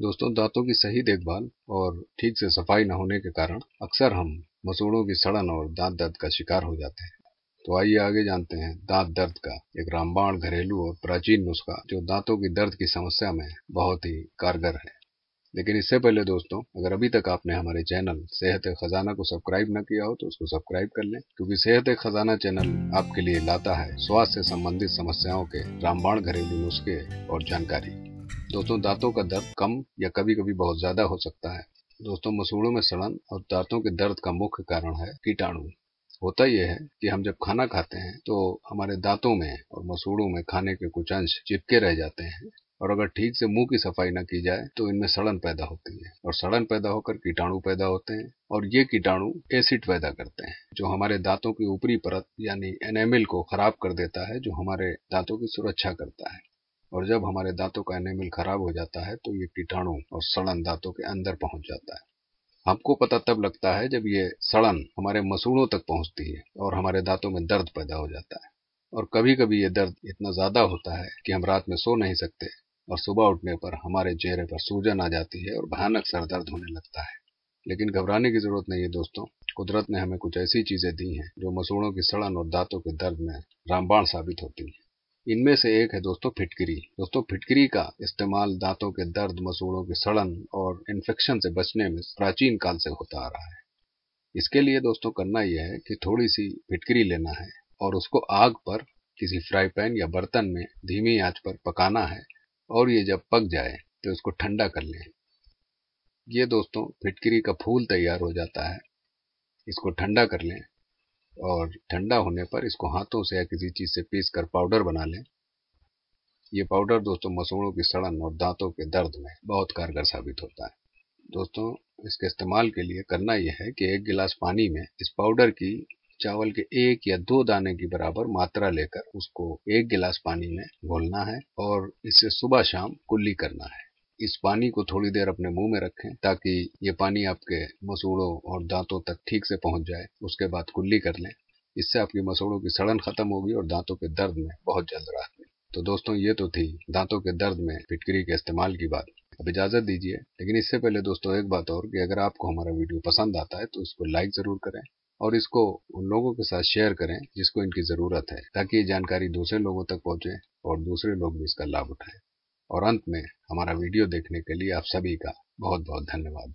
दोस्तों, दांतों की सही देखभाल और ठीक से सफ़ाई न होने के कारण अक्सर हम मसूड़ों की सड़न और दांत दर्द का शिकार हो जाते हैं। तो आइए आगे जानते हैं दांत दर्द का एक रामबाण घरेलू और प्राचीन नुस्खा जो दांतों की दर्द की समस्या में बहुत ही कारगर है। लेकिन इससे पहले दोस्तों, अगर अभी तक आपने हमारे चैनल सेहत खजाना को सब्सक्राइब न किया हो तो उसको सब्सक्राइब कर लें, क्योंकि सेहत खजाना चैनल आपके लिए लाता है स्वास्थ्य से संबंधित समस्याओं के रामबाण घरेलू नुस्खे और जानकारी। दोस्तों, दांतों का दर्द कम या कभी कभी बहुत ज़्यादा हो सकता है। दोस्तों, मसूड़ों में सड़न और दांतों के दर्द का मुख्य कारण है कीटाणु। होता यह है कि हम जब खाना खाते हैं तो हमारे दांतों में और मसूड़ों में खाने के कुछ अंश चिपके रह जाते हैं और अगर ठीक से मुँह की सफ़ाई न की जाए तो इनमें सड़न पैदा होती है और सड़न पैदा होकर कीटाणु पैदा होते हैं और ये कीटाणु एसिड पैदा करते हैं, जो हमारे दांतों की ऊपरी परत यानी एनेमिल को खराब कर देता है, जो हमारे दांतों की सुरक्षा करता है। और जब हमारे दांतों का एनेमिल खराब हो जाता है तो ये कीटाणु और सड़न दांतों के अंदर पहुँच जाता है। हमको पता तब लगता है जब ये सड़न हमारे मसूड़ों तक पहुँचती है और हमारे दांतों में दर्द पैदा हो जाता है। और कभी कभी ये दर्द इतना ज़्यादा होता है कि हम रात में सो नहीं सकते और सुबह उठने पर हमारे चेहरे पर सूजन आ जाती है और भयानक सर दर्द होने लगता है। लेकिन घबराने की ज़रूरत नहीं है दोस्तों। कुदरत ने हमें कुछ ऐसी चीज़ें दी हैं जो मसूड़ों की सड़न और दांतों के दर्द में रामबाण साबित होती है। इनमें से एक है दोस्तों फिटकरी। दोस्तों फिटकरी का इस्तेमाल दांतों के दर्द, मसूड़ों की सड़न और इन्फेक्शन से बचने में प्राचीन काल से होता आ रहा है। इसके लिए दोस्तों करना यह है कि थोड़ी सी फिटकरी लेना है और उसको आग पर, किसी फ्राई पैन या बर्तन में धीमी आँच पर पकाना है और ये जब पक जाए तो इसको ठंडा कर लें। ये दोस्तों फिटकरी का फूल तैयार हो जाता है। इसको ठंडा कर लें। और ठंडा होने पर इसको हाथों से या किसी चीज़ से पीस कर पाउडर बना लें। ये पाउडर दोस्तों मसूड़ों की सड़न और दांतों के दर्द में बहुत कारगर साबित होता है। दोस्तों, इसके इस्तेमाल के लिए करना यह है कि एक गिलास पानी में इस पाउडर की चावल के एक या दो दाने की बराबर मात्रा लेकर उसको एक गिलास पानी में घोलना है और इसे सुबह शाम कुल्ली करना है। इस पानी को थोड़ी देर अपने मुँह में रखें ताकि ये पानी आपके मसूड़ों और दांतों तक ठीक से पहुँच जाए। उसके बाद कुल्ली कर लें। इससे आपकी मसूड़ों की सड़न खत्म होगी और दांतों के दर्द में बहुत जल्द राहत मिलेगी। तो दोस्तों, ये तो थी दांतों के दर्द में फिटकरी के इस्तेमाल की बात। अब इजाज़त दीजिए, लेकिन इससे पहले दोस्तों, एक बात और कि अगर आपको हमारा वीडियो पसंद आता है तो इसको लाइक ज़रूर करें और इसको उन लोगों के साथ शेयर करें जिसको इनकी ज़रूरत है, ताकि ये जानकारी दूसरे लोगों तक पहुँचे और दूसरे लोग भी इसका लाभ उठाएँ। और अंत में हमारा वीडियो देखने के लिए आप सभी का बहुत बहुत धन्यवाद।